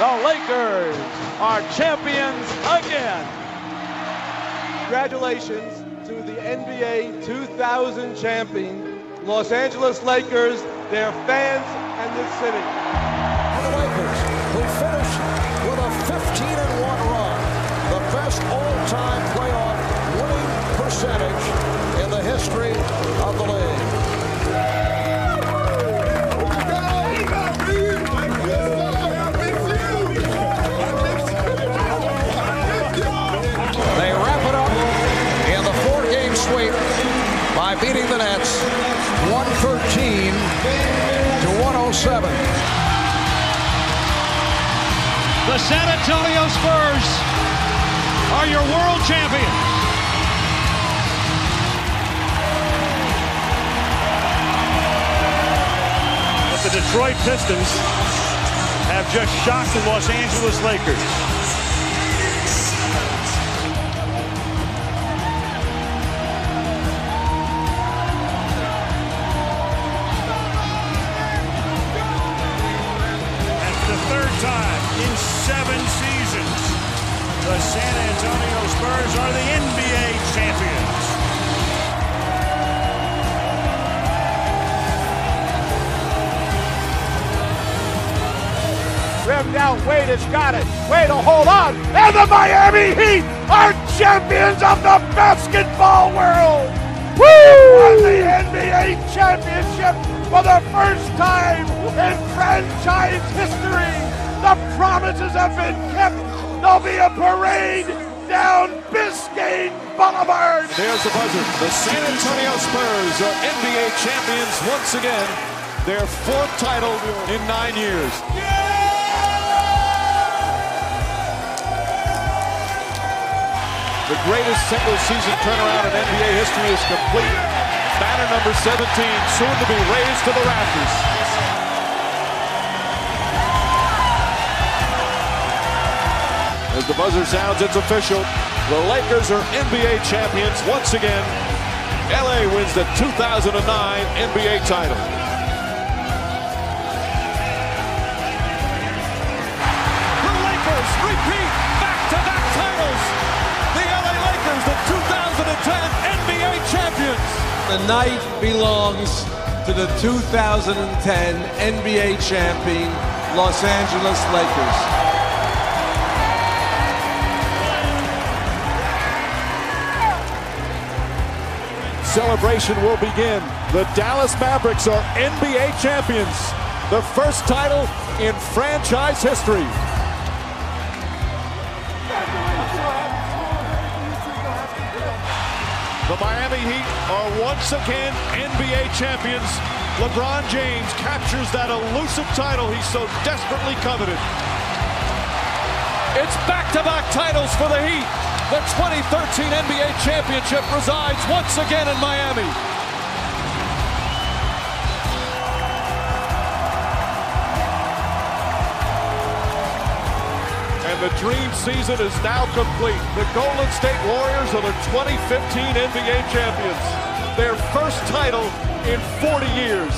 The Lakers are champions again. Congratulations to the NBA 2000 champion, Los Angeles Lakers, their fans, and the city. The Lakers, who finished with a 15 and 1 run, the best all-time playoff winning percentage in the history of the league. Nets 113 to 107. The San Antonio Spurs are your world champions. But the Detroit Pistons have just shocked the Los Angeles Lakers. The San Antonio Spurs are the NBA champions. Rimmed out, Wade has got it. Wade will hold on. And the Miami Heat are champions of the basketball world. Woo! The NBA championship for the first time in franchise history. The promises have been kept. There'll be a parade down Biscayne Boulevard. There's the buzzer. The San Antonio Spurs are NBA champions once again. Their fourth title in nine years. The greatest single season turnaround in NBA history is complete. Banner number 17 soon to be raised to the rafters. As the buzzer sounds, it's official. The Lakers are NBA champions once again. LA wins the 2009 NBA title. The Lakers repeat back-to-back titles. The LA Lakers, the 2010 NBA champions. The night belongs to the 2010 NBA champion, Los Angeles Lakers. Celebration will begin. The Dallas Mavericks are NBA champions. The first title in franchise history. The Miami Heat are once again NBA champions. LeBron James captures that elusive title he so desperately coveted. It's back-to-back titles for the Heat. The 2013 NBA championship resides once again in Miami. And the dream season is now complete. The Golden State Warriors are the 2015 NBA champions. Their first title in 40 years.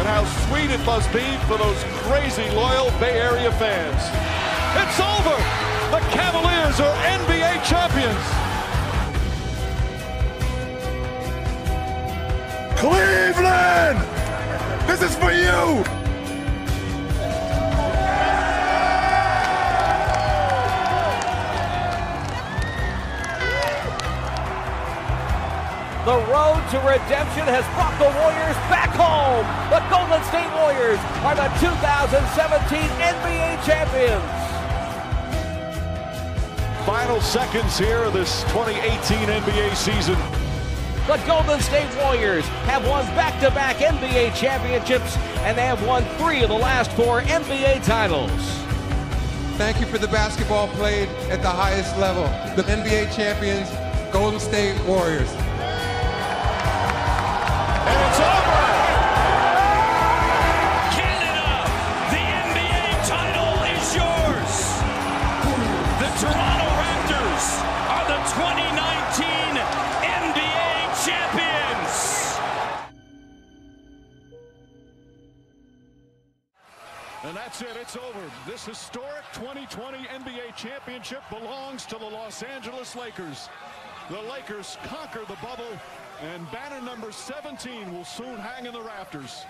And how sweet it must be for those crazy loyal Bay Area fans. It's over! The Cavaliers are NBA champions! Cleveland! This is for you! The road to redemption has brought the Warriors back home. The Golden State Warriors are the 2017 NBA champions. Final seconds here of this 2018 NBA season. The Golden State Warriors have won back-to-back NBA championships and they have won three of the last four NBA titles. Thank you for the basketball played at the highest level. The NBA champions, Golden State Warriors. And it's over! And that's it. It's over. This historic 2020 NBA championship belongs to the Los Angeles Lakers. The Lakers conquer the bubble, and banner number 17 will soon hang in the rafters.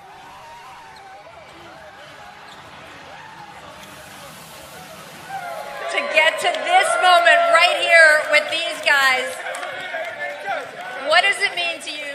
To get to this moment right here with these guys, what does it mean to you